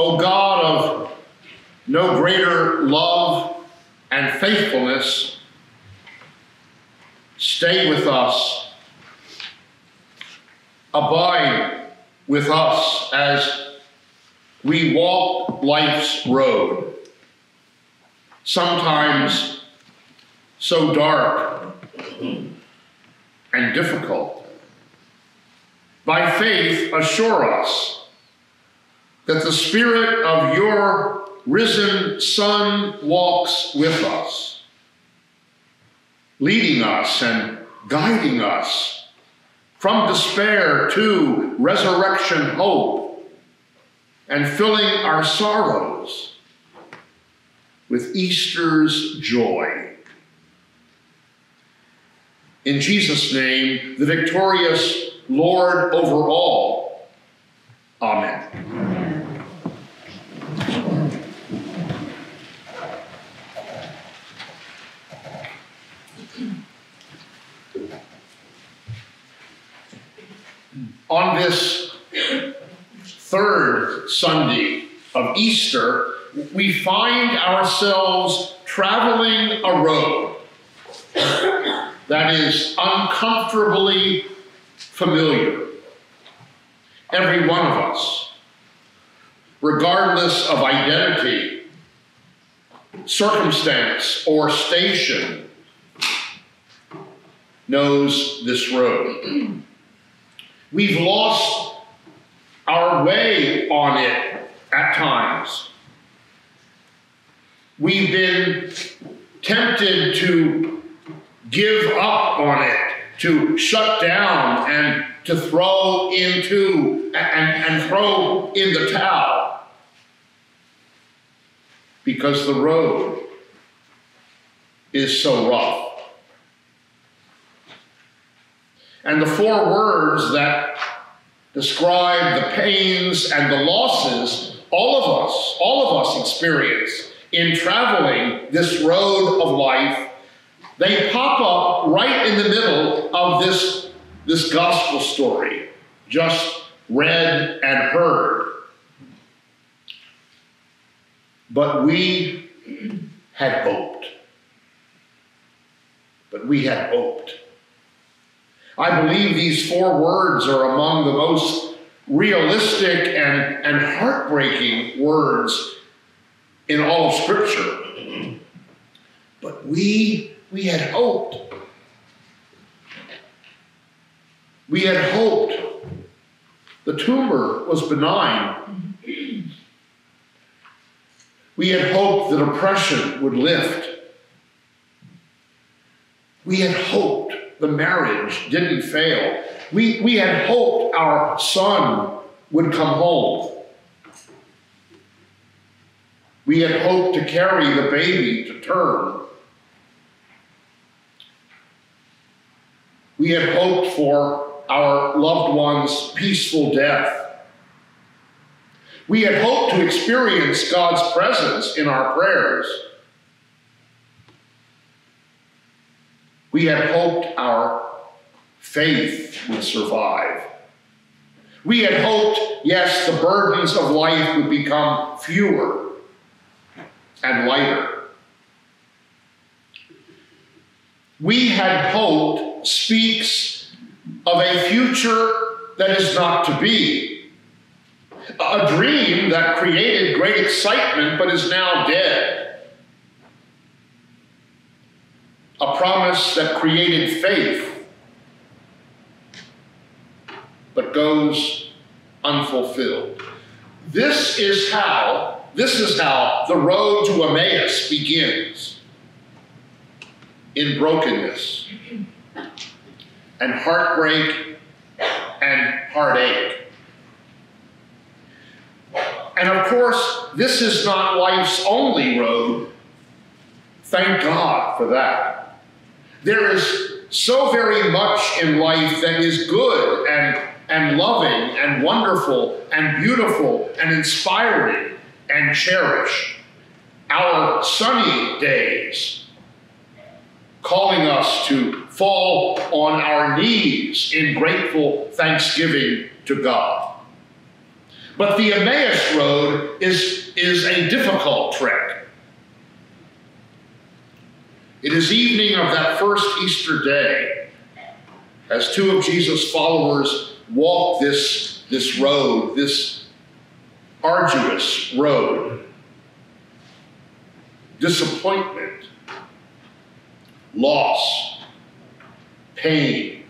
O God of no greater love and faithfulness, stay with us, abide with us as we walk life's road, sometimes so dark and difficult. By faith, assure us that the Spirit of your risen Son walks with us, leading us and guiding us from despair to resurrection hope, and filling our sorrows with Easter's joy. In Jesus' name, the victorious Lord over all. Amen. On this third Sunday of Easter, we find ourselves traveling a road that is uncomfortably familiar. Every one of us, regardless of identity, circumstance, or station, knows this road. We've lost our way on it at times. We've been tempted to give up on it, to shut down and to throw into and, and throw in the towel. Because the road is so rough. And the four words that describe the pains and the losses all of us, all of us experience in traveling this road of life, they pop up right in the middle of this, this gospel story, just read and heard. But we had hoped. But we had hoped. I believe these four words are among the most realistic and, and heartbreaking words in all of Scripture. But we, we had hoped. We had hoped. The tumor was benign. We had hoped that oppression would lift. We had hoped the marriage didn't fail. We, we had hoped our son would come home. We had hoped to carry the baby to term. We had hoped for our loved one's peaceful death. We had hoped to experience God's presence in our prayers. We had hoped our faith would survive. We had hoped, yes, the burdens of life would become fewer and lighter. We had hoped speaks of a future that is not to be. A dream that created great excitement but is now dead. A promise that created faith, but goes unfulfilled. This is how, this is how the road to Emmaus begins. In brokenness and heartbreak and heartache. And of course, this is not life's only road. Thank God for that. There is so very much in life that is good and, and loving and wonderful and beautiful and inspiring and cherished. Our sunny days calling us to fall on our knees in grateful thanksgiving to God. But the Emmaus Road is, is a difficult trek. It is evening of that first Easter day as two of Jesus' followers walk this, this road, this arduous road. Disappointment, loss, pain,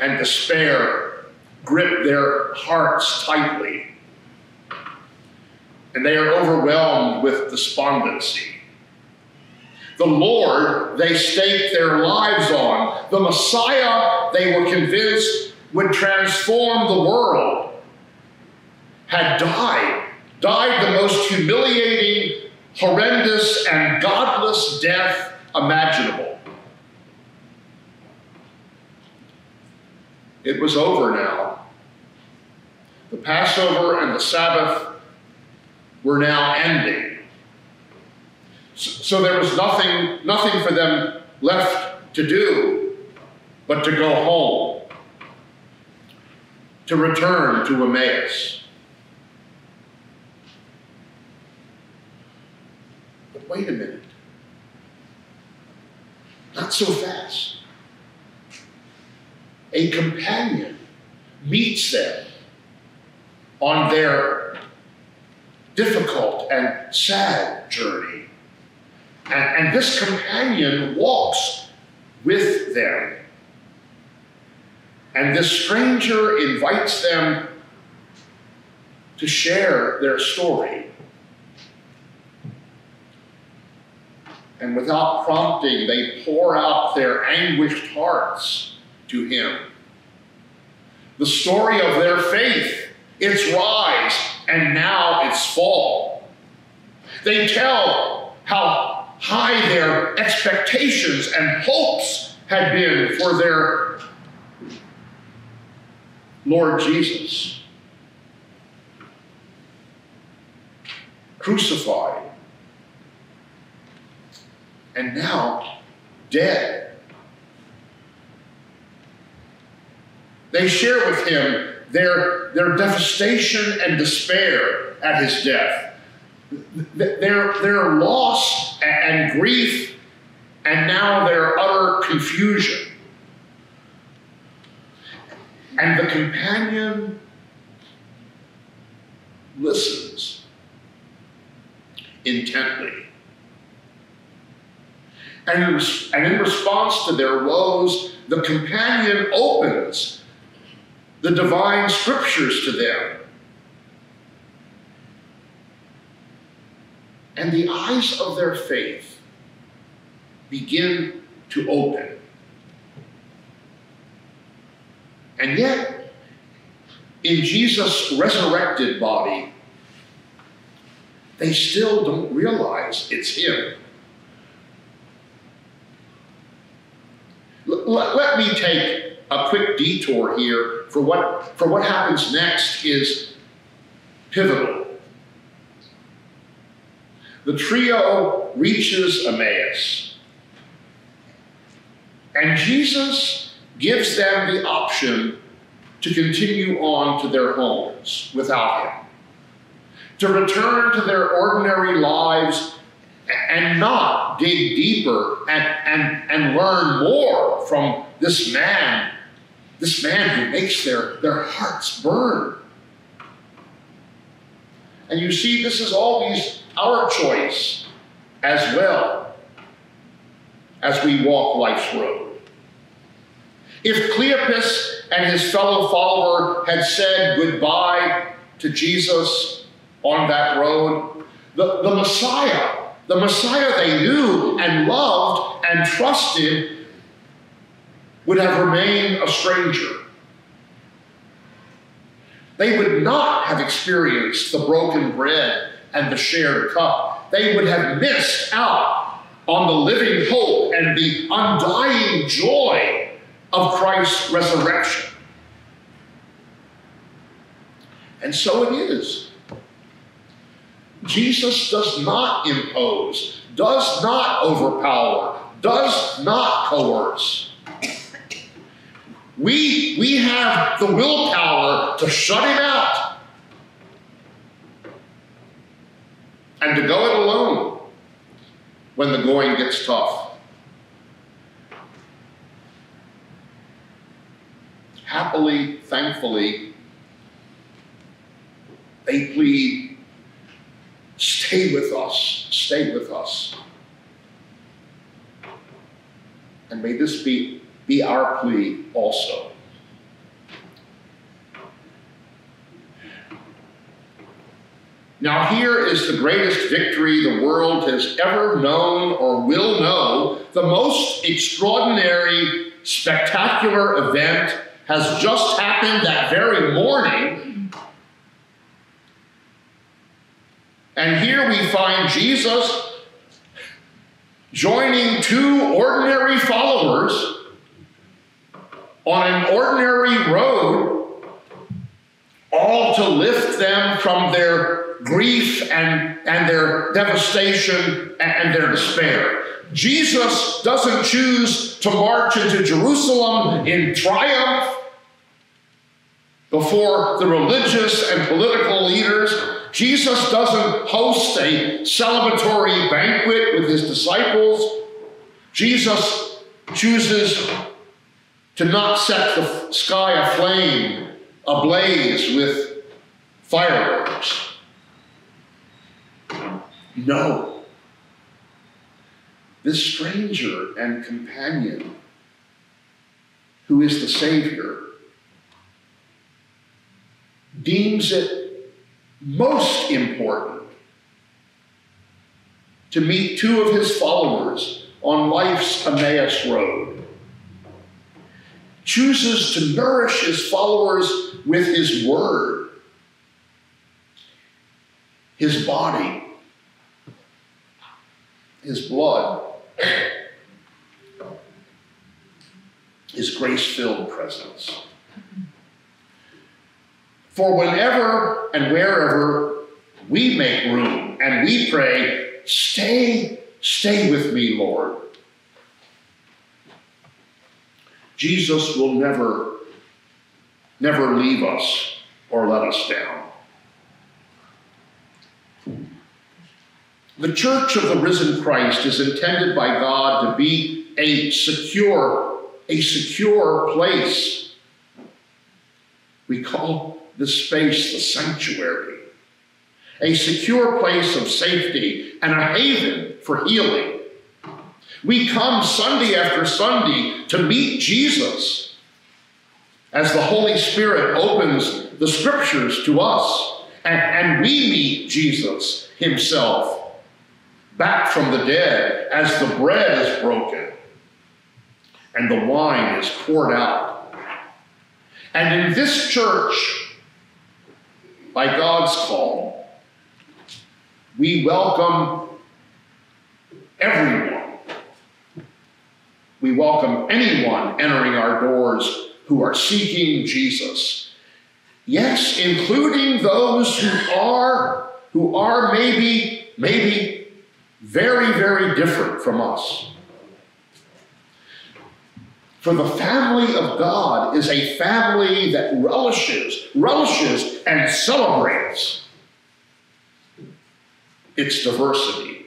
and despair grip their hearts tightly. And they are overwhelmed with despondency. The Lord they staked their lives on, the Messiah they were convinced would transform the world, had died, died the most humiliating, horrendous, and godless death imaginable. It was over now. The Passover and the Sabbath were now ending. So there was nothing, nothing for them left to do but to go home, to return to Emmaus. But wait a minute. Not so fast. A companion meets them on their difficult and sad journey. And, and this companion walks with them. And this stranger invites them to share their story. And without prompting, they pour out their anguished hearts to him. The story of their faith, its rise, and now its fall. They tell how high their expectations and hopes had been for their Lord Jesus. Crucified. And now dead. They share with him their, their devastation and despair at his death their, their loss and grief, and now their utter confusion. And the companion listens intently. And in, and in response to their woes, the companion opens the divine scriptures to them and the eyes of their faith begin to open. And yet, in Jesus' resurrected body, they still don't realize it's Him. L- let me take a quick detour here for what, for what happens next is pivotal. The trio reaches Emmaus. And Jesus gives them the option to continue on to their homes without him, to return to their ordinary lives and not dig deeper and, and, and learn more from this man, this man who makes their, their hearts burn. And you see, this is always our choice as well as we walk life's road. If Cleopas and his fellow follower had said goodbye to Jesus on that road, the, the Messiah, the Messiah they knew and loved and trusted, would have remained a stranger. They would not have experienced the broken bread and the shared cup. They would have missed out on the living hope and the undying joy of Christ's resurrection. And so it is. Jesus does not impose, does not overpower, does not coerce. We, we have the willpower to shut him out and to go it alone when the going gets tough. Happily, thankfully, they plead, stay with us, stay with us. And may this be, be our plea also. Now, here is the greatest victory the world has ever known or will know. The most extraordinary, spectacular event has just happened that very morning. And here we find Jesus joining two ordinary followers on an ordinary road, all to lift them from their grief and, and their devastation and their despair. Jesus doesn't choose to march into Jerusalem in triumph before the religious and political leaders. Jesus doesn't host a celebratory banquet with his disciples. Jesus chooses to not set the sky aflame, ablaze with fireworks. No. This stranger and companion, who is the Savior, deems it most important to meet two of his followers on life's Emmaus road, chooses to nourish his followers with his word, his body, his blood, his grace filled presence. For whenever and wherever we make room and we pray, stay, stay with me, Lord. Jesus will never, never leave us or let us down. The church of the risen Christ is intended by God to be a secure, a secure place. We call this space the sanctuary, a secure place of safety and a haven for healing. We come Sunday after Sunday to meet Jesus as the Holy Spirit opens the scriptures to us, and, and we meet Jesus himself back from the dead as the bread is broken and the wine is poured out. And in this church, by God's call, we welcome everyone. We welcome anyone entering our doors who are seeking Jesus. Yes, including those who are who are maybe maybe very, very different from us. For the family of God is a family that relishes, relishes, and celebrates its diversity.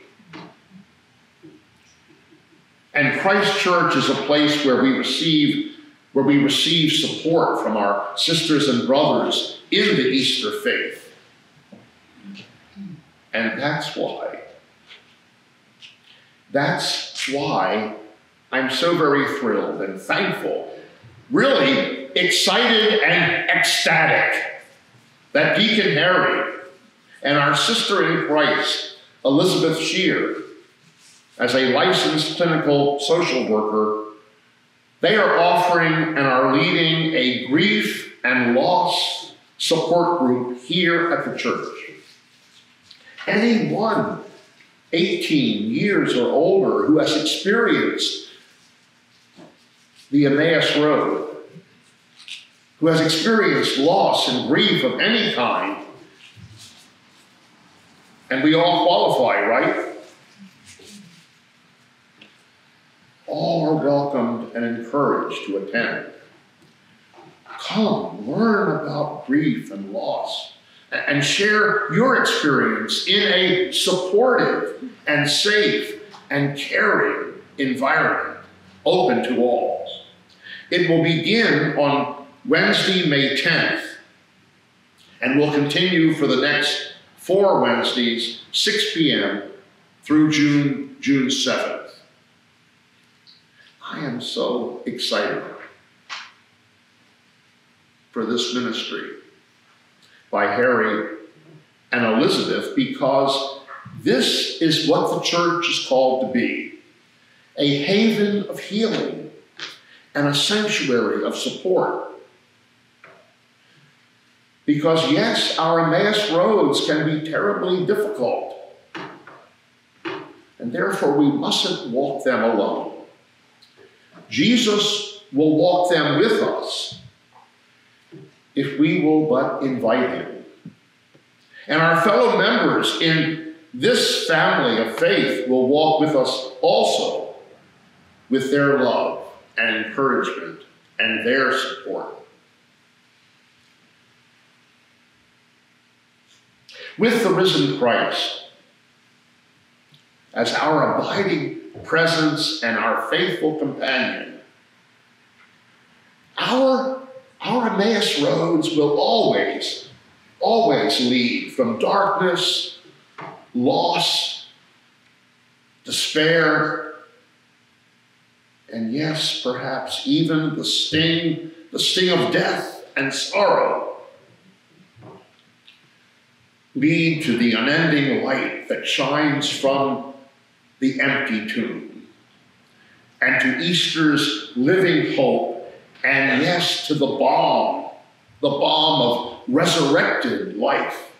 And Christ Church is a place where we receive where we receive support from our sisters and brothers in the Easter faith. And that's why that's why I'm so very thrilled and thankful, really excited and ecstatic that Deacon Harry and our sister in Christ, Elizabeth Shear, as a licensed clinical social worker, they are offering and are leading a grief and loss support group here at the church. Anyone 18 years or older who has experienced the Emmaus Road, who has experienced loss and grief of any kind, and we all qualify, right? All are welcomed and encouraged to attend. Come, learn about grief and loss. And share your experience in a supportive and safe and caring environment open to all. It will begin on Wednesday, May 10th, and will continue for the next four Wednesdays, 6 p.m. through June, June 7th. I am so excited for this ministry by Harry and Elizabeth because this is what the church is called to be a haven of healing and a sanctuary of support. Because, yes, our Emmaus roads can be terribly difficult, and therefore we mustn't walk them alone. Jesus will walk them with us if we will but invite him. And our fellow members in this family of faith will walk with us also with their love and encouragement and their support. With the risen Christ as our abiding presence and our faithful companion, our our Emmaus roads will always, always lead from darkness, loss, despair, and yes, perhaps even the sting, the sting of death and sorrow lead to the unending light that shines from the empty tomb. And to Easter's living hope and yes to the balm, the balm of resurrected life.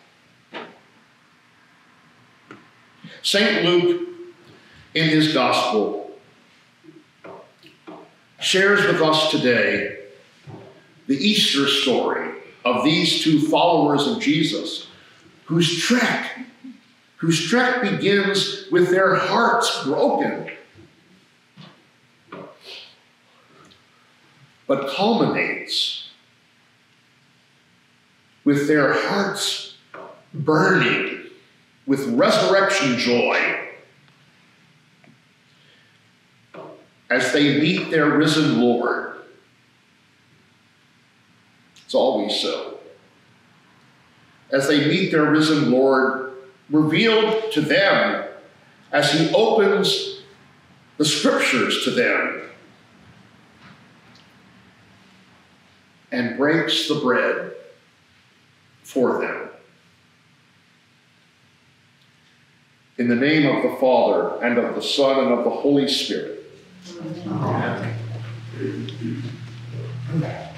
St. Luke, in his gospel, shares with us today the Easter story of these two followers of Jesus whose trek, whose trek begins with their hearts broken but culminates with their hearts burning with resurrection joy as they meet their risen Lord. It's always so. As they meet their risen Lord, revealed to them as he opens the scriptures to them and breaks the bread for them. In the name of the Father, and of the Son, and of the Holy Spirit. Amen. Amen.